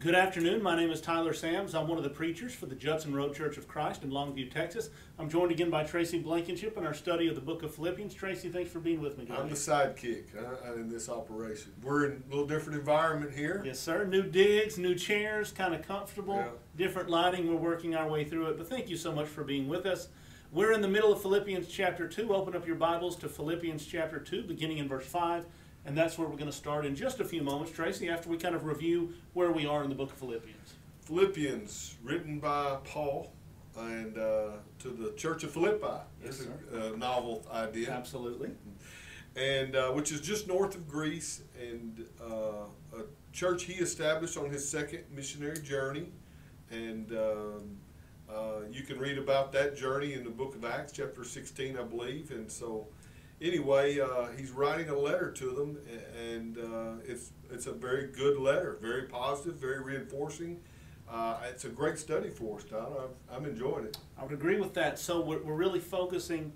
Good afternoon. My name is Tyler Sams. I'm one of the preachers for the Judson Road Church of Christ in Longview, Texas. I'm joined again by Tracy Blankenship in our study of the book of Philippians. Tracy, thanks for being with me today. I'm the sidekick uh, in this operation. We're in a little different environment here. Yes, sir. New digs, new chairs, kind of comfortable, Yeah. different lighting. We're working our way through it. But thank you so much for being with us. We're in the middle of Philippians chapter 2. Open up your Bibles to Philippians chapter 2, beginning in verse 5. And that's where we're going to start in just a few moments, Tracy, after we kind of review where we are in the book of Philippians. Philippians, written by Paul and uh, to the Church of Philippi. Yes, That's sir. a, a novel idea. Absolutely. And uh, which is just north of Greece, and uh, a church he established on his second missionary journey. And um, uh, you can read about that journey in the book of Acts, chapter 16, I believe. And so, anyway, uh, he's writing a letter to them, and uh, it's it's a very good letter, very positive, very reinforcing. Uh, it's a great study for us, Don. I've, I'm enjoying it. I would agree with that. So we're, we're really focusing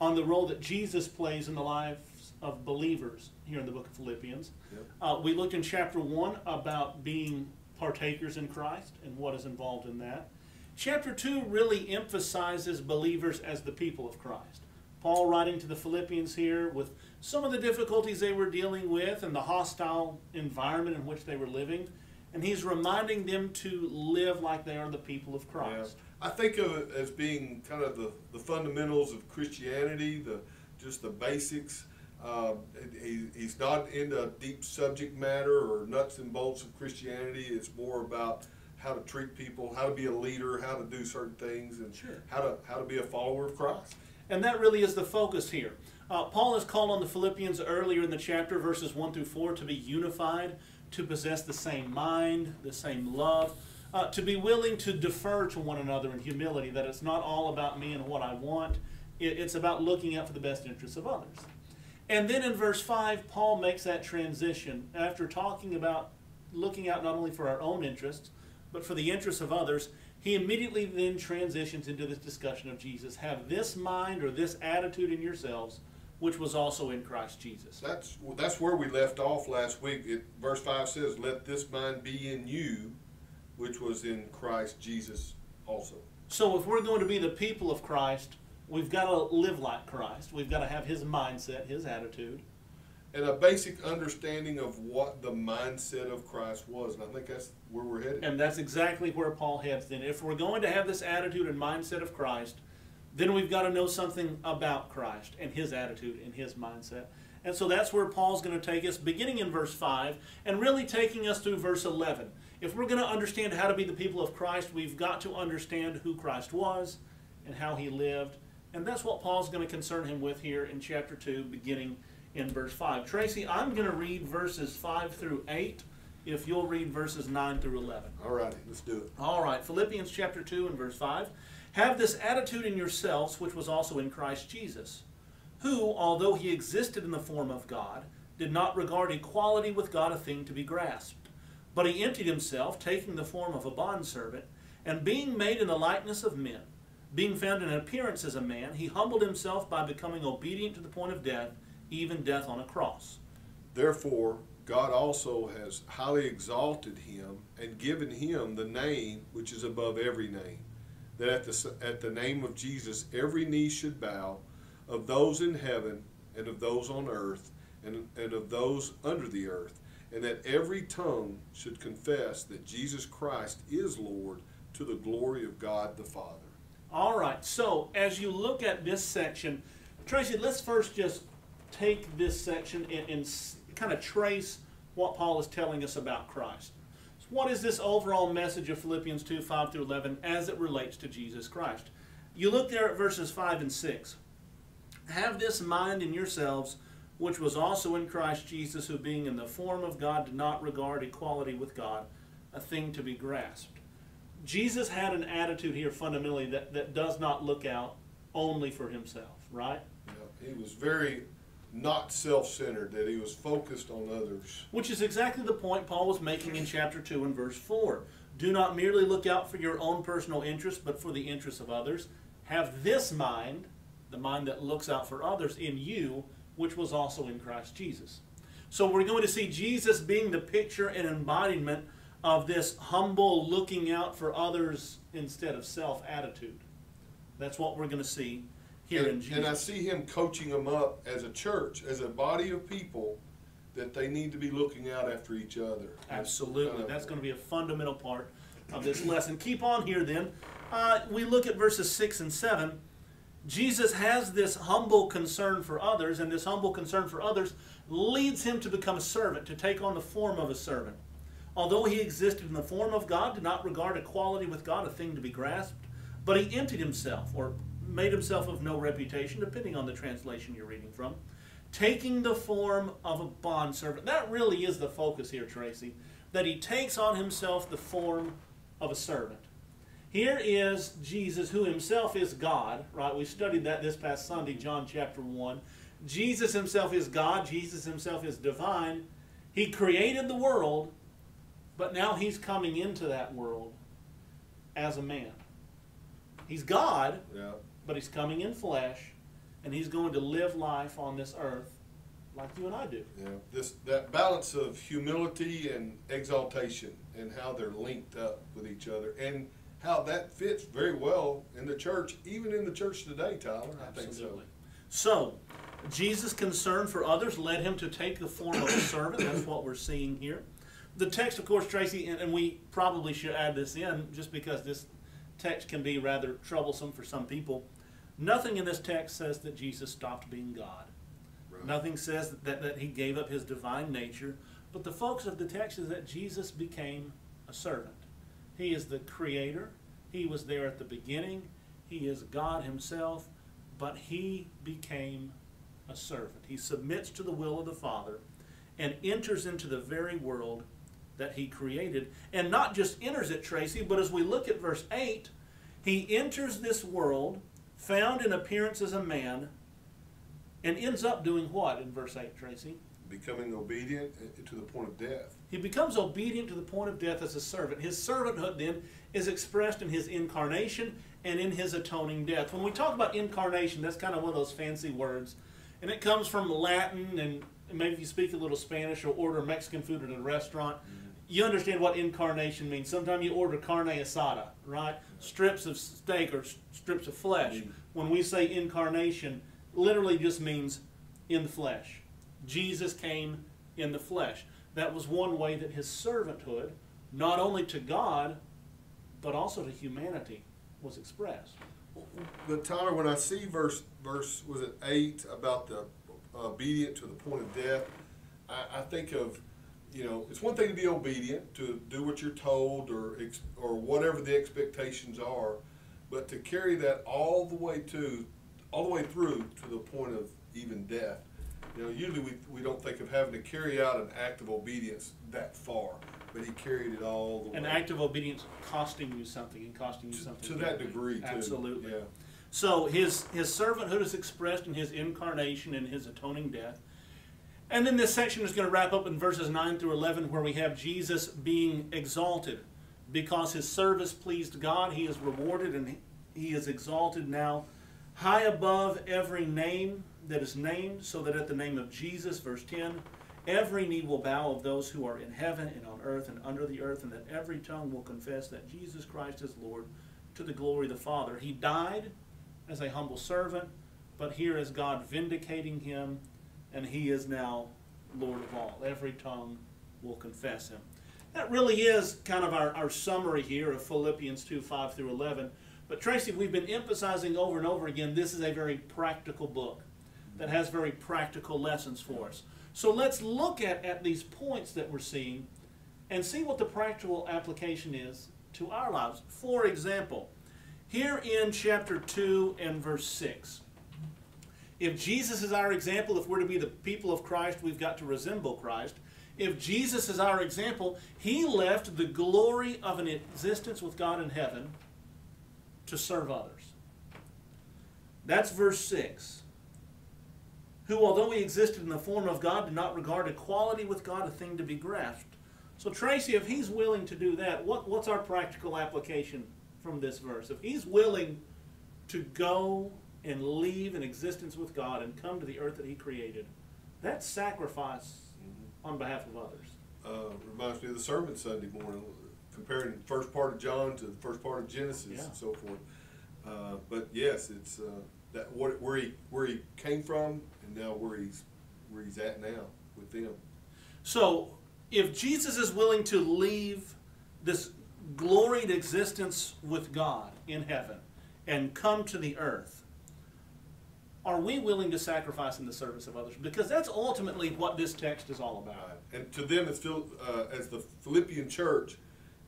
on the role that Jesus plays in the lives of believers here in the book of Philippians. Yep. Uh, we looked in chapter 1 about being partakers in Christ and what is involved in that. Chapter 2 really emphasizes believers as the people of Christ. Paul writing to the Philippians here with some of the difficulties they were dealing with and the hostile environment in which they were living. And he's reminding them to live like they are the people of Christ. Yeah. I think of it as being kind of the, the fundamentals of Christianity, the just the basics. Uh, he, he's not into deep subject matter or nuts and bolts of Christianity. It's more about how to treat people, how to be a leader, how to do certain things, and Sure. how to how to be a follower of Christ. And that really is the focus here. Uh, Paul has called on the Philippians earlier in the chapter, verses 1 through 4, to be unified, to possess the same mind, the same love, uh, to be willing to defer to one another in humility, that it's not all about me and what I want, it, it's about looking out for the best interests of others. And then in verse 5, Paul makes that transition after talking about looking out not only for our own interests, but for the interests of others. He immediately then transitions into this discussion of Jesus. Have this mind or this attitude in yourselves, which was also in Christ Jesus. That's that's where we left off last week. It, verse five says, "Let this mind be in you, which was in Christ Jesus also." So if we're going to be the people of Christ, we've got to live like Christ. We've got to have his mindset, his attitude. And a basic understanding of what the mindset of Christ was. And I think that's where we're headed. And that's exactly where Paul heads then. If we're going to have this attitude and mindset of Christ, then we've got to know something about Christ and his attitude and his mindset. And so that's where Paul's going to take us, beginning in verse 5 and really taking us through verse 11. If we're going to understand how to be the people of Christ, we've got to understand who Christ was and how he lived. And that's what Paul's going to concern him with here in chapter 2, beginning in verse 5. Tracy, I'm going to read verses 5 through 8 if you'll read verses 9 through 11. All righty, let's do it. All right, Philippians chapter 2 and verse 5. Have this attitude in yourselves, which was also in Christ Jesus, who, although he existed in the form of God, did not regard equality with God a thing to be grasped. But he emptied himself, taking the form of a bondservant, and being made in the likeness of men, being found in appearance as a man, he humbled himself by becoming obedient to the point of death, even death on a cross. Therefore, God also has highly exalted him and given him the name which is above every name, that at the, at the name of Jesus every knee should bow, of those in heaven and of those on earth and, and of those under the earth, and that every tongue should confess that Jesus Christ is Lord to the glory of God the Father. All right, so as you look at this section, Tracy, let's first just take this section and, and kind of trace what Paul is telling us about Christ. So what is this overall message of Philippians 2 5 through 11 as it relates to Jesus Christ? You look there at verses 5 and 6. Have this mind in yourselves, which was also in Christ Jesus, who being in the form of God did not regard equality with God a thing to be grasped. Jesus had an attitude here fundamentally that, that does not look out only for himself, right? Yeah, He was very not self-centered, that he was focused on others. Which is exactly the point Paul was making in chapter 2 and verse 4. Do not merely look out for your own personal interests, but for the interests of others. Have this mind, the mind that looks out for others, in you, which was also in Christ Jesus. So we're going to see Jesus being the picture and embodiment of this humble looking out for others instead of self attitude. That's what we're going to see here in And, Jesus. and I see him coaching them up as a church, as a body of people, that they need to be looking out after each other. Absolutely. Uh, That's going to be a fundamental part of this lesson. Keep on here then. Uh, we look at verses 6 and 7. Jesus has this humble concern for others, and this humble concern for others leads him to become a servant, to take on the form of a servant. Although he existed in the form of God, did not regard equality with God a thing to be grasped, but he emptied himself, or made himself of no reputation, depending on the translation you're reading from, taking the form of a bondservant. That really is the focus here, Tracy, that he takes on himself the form of a servant. Here is Jesus, who himself is God, right? We studied that this past Sunday, John chapter 1. Jesus himself is God, Jesus himself is divine. He created the world, but now he's coming into that world as a man. He's God, Yeah. But he's coming in flesh, and he's going to live life on this earth like you and I do. Yeah, this that balance of humility and exaltation, and how they're linked up with each other, and how that fits very well in the church, even in the church today, Tyler. I think so. Absolutely. So, Jesus' concern for others led him to take the form of a servant. That's what we're seeing here. The text, of course, Tracy, and, and we probably should add this in just because this text can be rather troublesome for some people. Nothing in this text says that Jesus stopped being God. Right. Nothing says that, that, that he gave up his divine nature. But the focus of the text is that Jesus became a servant. He is the creator. He was there at the beginning. He is God himself. But he became a servant. He submits to the will of the Father and enters into the very world that he created. And not just enters it, Tracy, but as we look at verse 8, he enters this world, found in appearance as a man, and ends up doing what in verse 8, Tracy? Becoming obedient to the point of death. He becomes obedient to the point of death as a servant. His servanthood then is expressed in his incarnation and in his atoning death. When we talk about incarnation, that's kind of one of those fancy words. And it comes from Latin, and maybe if you speak a little Spanish or order Mexican food at a restaurant, you understand what incarnation means. Sometimes you order carne asada, right? Strips of steak or strips of flesh. Mm. When we say incarnation, literally just means in the flesh. Jesus came in the flesh. That was one way that his servanthood, not only to God, but also to humanity, was expressed. But Tyler, when I see verse verse was it eight about the uh, obedient to the point of death, I, I think of you know it's one thing to be obedient to do what you're told or or whatever the expectations are, but to carry that all the way to all the way through to the point of even death. You know, usually we, we don't think of having to carry out an act of obedience that far, but he carried it all the way. An act of obedience costing you something and costing you to, something. to that degree, too. Absolutely. Yeah. So his, his servanthood is expressed in his incarnation and his atoning death. And then this section is going to wrap up in verses 9 through 11, where we have Jesus being exalted. Because his service pleased God, he is rewarded and he is exalted now high above every name that is named, so that at the name of Jesus, verse 10, every knee will bow of those who are in heaven and on earth and under the earth, and that every tongue will confess that Jesus Christ is Lord to the glory of the Father. He died as a humble servant, but here is God vindicating him, and he is now Lord of all. Every tongue will confess him. That really is kind of our, our summary here of Philippians 2 5 through 11. But Tracy, we've been emphasizing over and over again this is a very practical book that has very practical lessons for us. So let's look at, at these points that we're seeing and see what the practical application is to our lives. For example, here in chapter 2 and verse 6, if Jesus is our example, if we're to be the people of Christ, we've got to resemble Christ. If Jesus is our example, he left the glory of an existence with God in heaven to serve others. That's verse 6. Who, although he existed in the form of God, did not regard equality with God a thing to be grasped. So, Tracy, if he's willing to do that, what, what's our practical application from this verse? If he's willing to go and leave an existence with God and come to the earth that he created, that's sacrifice on behalf of others. uh, reminds me of the sermon Sunday morning, comparing the first part of John to the first part of Genesis Yeah. and so forth. Uh, but yes, it's uh, that what where he where he came from and now where he's where he's at now with them. So, if Jesus is willing to leave this gloried existence with God in heaven and come to the earth, are we willing to sacrifice in the service of others? Because that's ultimately what this text is all about. And to them, as, Phil, uh, as the Philippian church,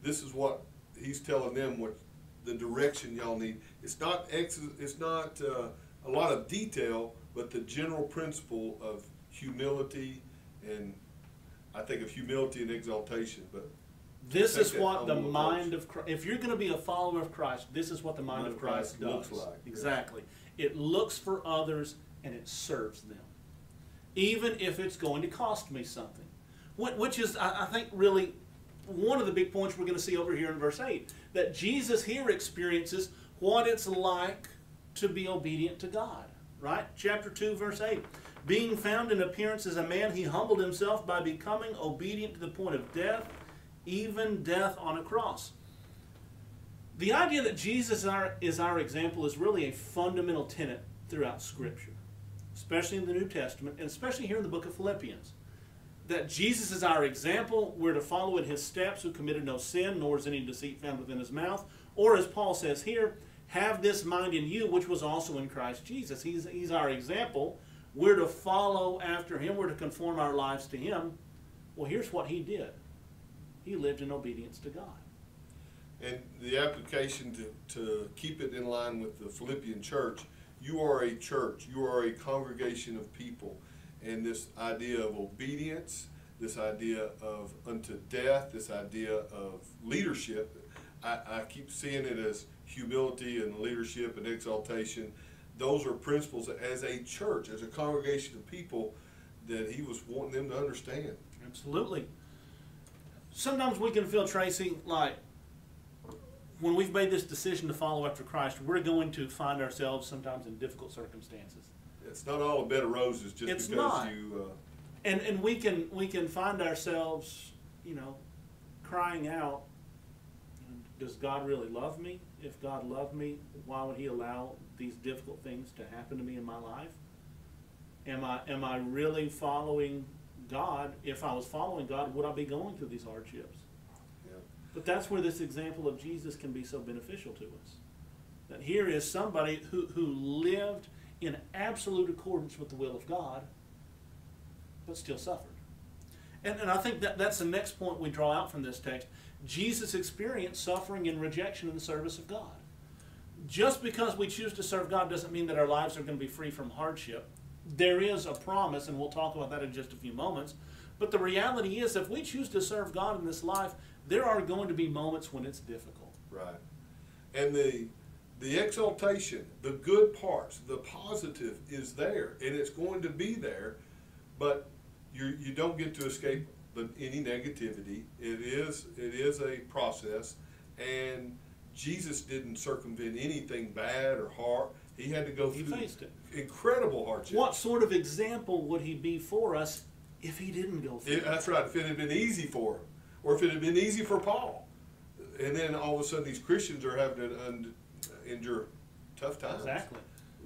this is what he's telling them what the direction y'all need. It's not ex- it's not uh, a lot of detail, but the general principle of humility and I think of humility and exaltation. But This is what the mind of Christ, if you're going to be a follower of Christ, this is what the mind Mind of Christ Christ does. looks like. Exactly. It looks for others and it serves them. Even if it's going to cost me something. Which is, I I think, really one of the big points we're going to see over here in verse 8. That Jesus here experiences what it's like to be obedient to God. Right? Chapter 2, verse 8. Being found in appearance as a man, he humbled himself by becoming obedient to the point of death, even death on a cross. The idea that Jesus is our, is our example is really a fundamental tenet throughout Scripture, especially in the New Testament, and especially here in the book of Philippians. That Jesus is our example, we're to follow in his steps, who committed no sin, nor is any deceit found within his mouth. Or, as Paul says here, have this mind in you, which was also in Christ Jesus. He's, he's our example. We're to follow after him, we're to conform our lives to him. Well, here's what he did he lived in obedience to God. and the application to, to keep it in line with the Philippian church, you are a church, you are a congregation of people. And this idea of obedience, this idea of unto death, this idea of leadership, I, I keep seeing it as humility and leadership and exaltation. Those are principles as a church, as a congregation of people that he was wanting them to understand. Absolutely. Sometimes we can feel, Tracy, like when we've made this decision to follow after Christ, we're going to find ourselves sometimes in difficult circumstances. It's not all a bed of roses just It's because not. you. Uh, And and we can we can find ourselves, you know, crying out, does God really love me? If God loved me, why would he allow these difficult things to happen to me in my life? Am I am I really following God? If I was following God, would I be going through these hardships? yeah. But that's where this example of Jesus can be so beneficial to us. That here is somebody who, who lived in absolute accordance with the will of God, but still suffered. And, and I think that that's the next point we draw out from this text. Jesus experienced suffering and rejection in the service of God. Just because we choose to serve God doesn't mean that our lives are going to be free from hardship. There is a promise, and we'll talk about that in just a few moments. But the reality is, if we choose to serve God in this life, there are going to be moments when it's difficult. Right. And the the exaltation, the good parts, the positive is there, and it's going to be there, but you you don't get to escape the, any negativity. It is it is a process, and Jesus didn't circumvent anything bad or hard. He had to go He through faced it. Incredible hardship. What sort of example would he be for us if he didn't go through It, that's right. If it had been easy for him, or if it had been easy for Paul, and then all of a sudden these Christians are having to un, endure tough times. Exactly.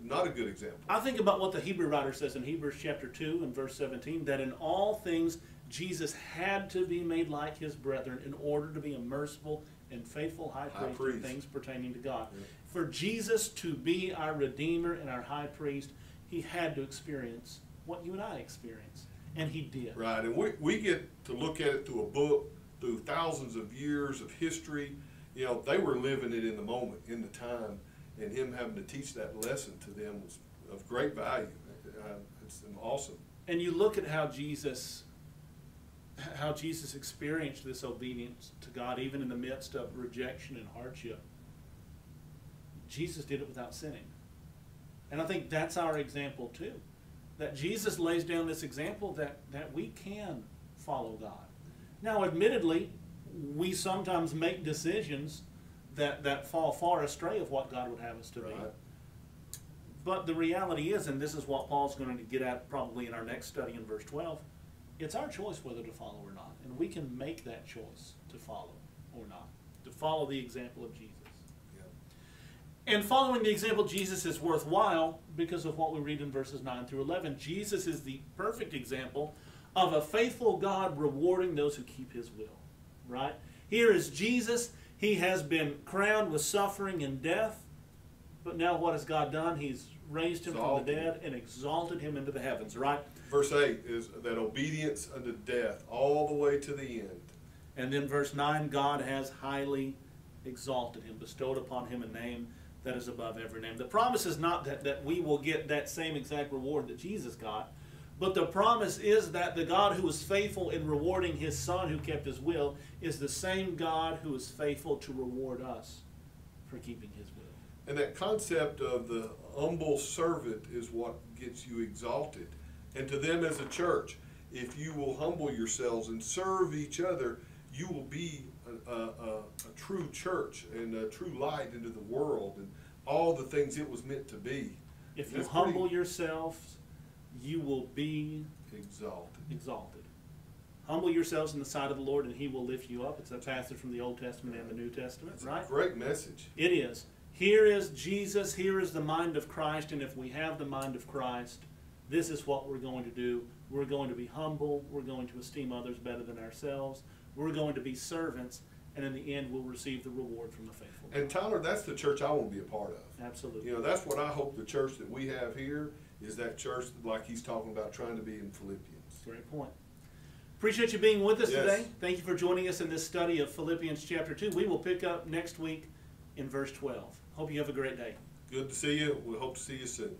Not a good example. I think about what the Hebrew writer says in Hebrews chapter 2 and verse 17 that in all things Jesus had to be made like his brethren in order to be a merciful and faithful high High priest, priest. in things pertaining to God. Yeah. For Jesus to be our Redeemer and our high priest, he had to experience what you and I experience. And he did. Right, and we, we get to look at it through a book, through thousands of years of history. You know, they were living it in the moment, in the time, and him having to teach that lesson to them was of great value. Uh, it's awesome. And you look at how Jesus how Jesus experienced this obedience to God even in the midst of rejection and hardship. Jesus did it without sinning. And I think that's our example too. That Jesus lays down this example that, that we can follow God. Now, admittedly, we sometimes make decisions that, that fall far astray of what God would have us to be. But the reality is, and this is what Paul's going to get at probably in our next study in verse 12, it's our choice whether to follow or not. And we can make that choice to follow or not, to follow the example of Jesus. Yeah. And following the example of Jesus is worthwhile because of what we read in verses 9 through 11. Jesus is the perfect example of a faithful God rewarding those who keep his will. Right? Here is Jesus. He has been crowned with suffering and death. But now what has God done? He's raised him from the dead and exalted him into the heavens, right? Verse 8 is that obedience unto death, all the way to the end. And then verse 9 God has highly exalted him, bestowed upon him a name that is above every name. The promise is not that, that we will get that same exact reward that Jesus got, but the promise is that the God who is faithful in rewarding his Son who kept his will is the same God who is faithful to reward us for keeping his will. And that concept of the humble servant is what gets you exalted. And to them as a church, if you will humble yourselves and serve each other, you will be a, a, a, true church and a true light into the world and all the things it was meant to be. If you That's humble pretty yourselves, you will be exalted. exalted. Humble yourselves in the sight of the Lord, and He will lift you up. It's a passage from the Old Testament and the New Testament, It's right? a great message. It is. Here is Jesus. Here is the mind of Christ. And if we have the mind of Christ, this is what we're going to do. We're going to be humble. We're going to esteem others better than ourselves. We're going to be servants. And in the end, we'll receive the reward from the faithful. And Tyler, that's the church I want to be a part of. Absolutely. You know, that's what I hope the church that we have here is that church like he's talking about trying to be in Philippians. Great point. Appreciate you being with us Yes. today. Thank you for joining us in this study of Philippians chapter 2. We will pick up next week in verse 12. Hope you have a great day. Good to see you. We hope to see you soon.